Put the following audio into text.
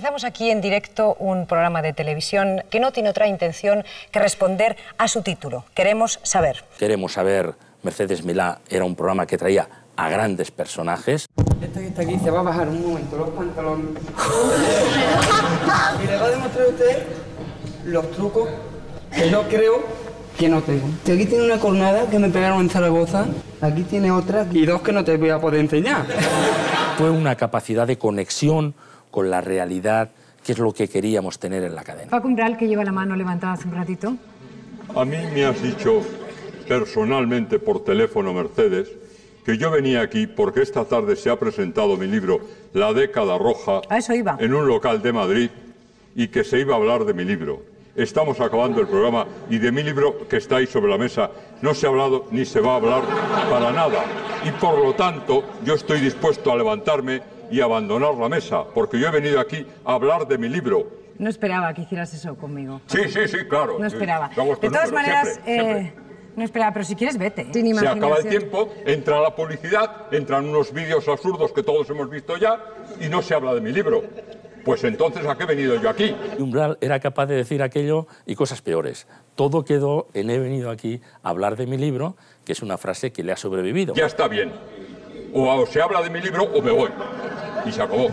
Empezamos aquí en directo un programa de televisión que no tiene otra intención que responder a su título. Queremos saber. Queremos saber, Mercedes Milá era un programa que traía a grandes personajes. Esta que está aquí se va a bajar un momento los pantalones. y le va a demostrar a usted los trucos que yo creo que no tengo. Aquí tiene una cornada que me pegaron en Zaragoza, aquí tiene otra y dos que no te voy a poder enseñar. Fue una capacidad de conexión con la realidad, que es lo que queríamos tener en la cadena. Paco Umbral, que lleva la mano levantada hace un ratito. A mí me has dicho personalmente por teléfono, Mercedes, que yo venía aquí porque esta tarde se ha presentado mi libro La década roja A eso iba. en un local de Madrid y que se iba a hablar de mi libro. Estamos acabando el programa y de mi libro que está ahí sobre la mesa no se ha hablado ni se va a hablar para nada. Y por lo tanto yo estoy dispuesto a levantarme y abandonar la mesa porque yo he venido aquí a hablar de mi libro. No esperaba que hicieras eso conmigo. Sí, sí, sí, claro. No Sí, esperaba. estos De todas números maneras, siempre, siempre. eh, no esperaba, pero si quieres, vete. Sin Se acaba el tiempo, entra la publicidad, entran unos vídeos absurdos que todos hemos visto ya y no se habla de mi libro. Pues entonces, ¿a qué he venido yo aquí? Umbral era capaz de decir aquello y cosas peores. Todo quedó en he venido aquí a hablar de mi libro, que es una frase que le ha sobrevivido. Ya está bien. O, o se habla de mi libro o me voy. Y se acabó.